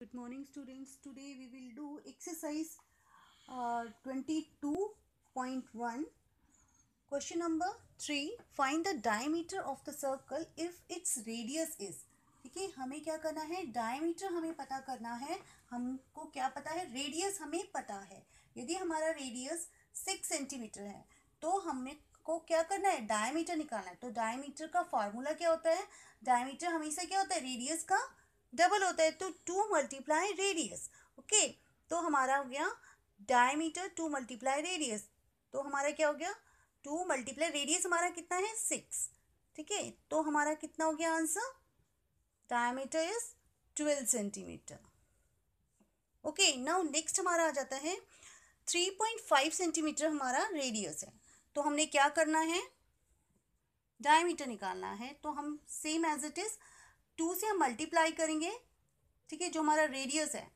Good morning students. Today we will do exercise uh, 22.1. Question number 3. Find the diameter of the circle if its radius is. ठीक है हमें क्या करना है diameter हमें पता करना है हमको क्या पता है रेडियस हमें पता है यदि हमारा रेडियस सिक्स सेंटीमीटर है तो हमें को क्या करना है डायमीटर निकालना है तो डायमीटर का फार्मूला क्या होता है डायमीटर हमेशा क्या होता है रेडियस का डबल होता है तो टू मल्टीप्लाई रेडियस ओके तो हमारा हो गया डायमीटर टू मल्टीप्लाई रेडियस तो हमारा क्या हो गया? टू मल्टीप्लाई रेडियस हमारा कितना है? सिक्स ठीक है? तो हमारा कितना हो गया answer diameter is twelve centimetre okay now next हमारा आ जाता है थ्री पॉइंट फाइव सेंटीमीटर हमारा रेडियस है। तो हमने क्या करना है? डायमीटर निकालना है। तो हम same as it is two से हम मल्टीप्लाई करेंगे ठीक है जो हमारा रेडियस है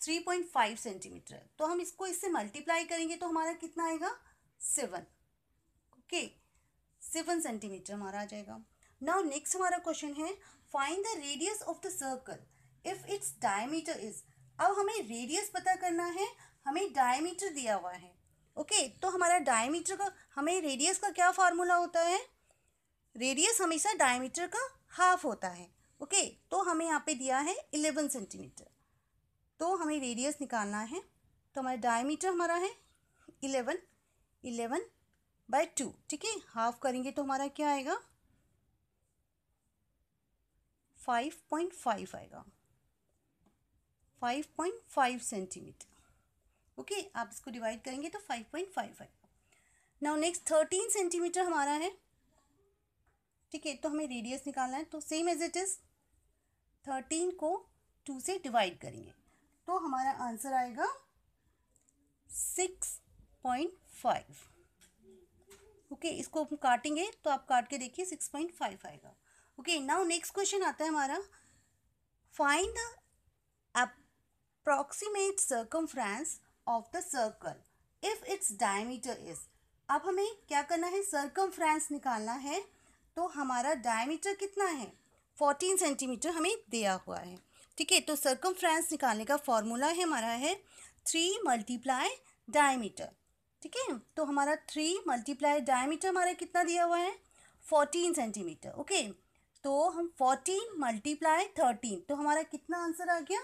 थ्री पॉइंट फाइव सेंटीमीटर तो हम इसको इससे मल्टीप्लाई करेंगे तो हमारा कितना आएगा? सेवन ओके सेवन सेंटीमीटर हमारा आ जाएगा। नाउ नेक्स्ट हमारा क्वेश्चन है find the radius of the circle if its diameter is अब हमें रेडियस पता करना है हमें डायमीटर दिया हुआ है। ओके okay, तो हमारा डायमीटर का हमें रेडियस का क्या फार्मूला होता है? रेडियस हमेशा डायमीटर का हाफ़ होता है। ओके तो हमें यहाँ पे दिया है इलेवन सेंटीमीटर। तो हमें रेडियस निकालना है। तो हमारा डायमीटर हमारा है इलेवन इलेवन बाय टू ठीक है? हाफ़ करेंगे तो हमारा क्या आएगा? फाइव पॉइंट फाइव आएगा। Five point five centimetre okay, आप इसको डिवाइड करेंगे तो फाइव पॉइंट फाइव आएगा। नाउ नेक्स्ट थर्टीन सेंटीमीटर हमारा है। ठीक है तो हमें रेडियस निकालना है तो same as it is thirteen को टू से डिवाइड करेंगे। तो हमारा आंसर आएगा सिक्स पॉइंट फाइव ओके इसको हम काटेंगे तो आप काट के देखिए सिक्स पॉइंट फाइव आएगा। ओके नाउ नेक्स्ट क्वेश्चन आता है हमारा। Find approximate circumference of the circle if its diameter is अब हमें क्या करना है? सर्कमफ्रेंस निकालना है। तो हमारा डायमीटर कितना है? फोर्टीन सेंटीमीटर हमें दिया हुआ है। ठीक है तो सर्कमफ्रेंस निकालने का फॉर्मूला है हमारा है थ्री मल्टीप्लाई डायमीटर ठीक है तो हमारा थ्री मल्टीप्लाई डायमीटर हमारा कितना दिया हुआ है? फोर्टीन सेंटीमीटर ओके तो हम फोर्टीन मल्टीप्लाई थर्टीन तो हमारा कितना आंसर आ गया?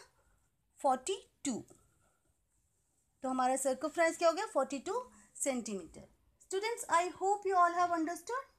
फोर्टी टू तो हमारा सर्कमफ्रेंस क्या हो गया? Forty two centimetre students I hope you all have understood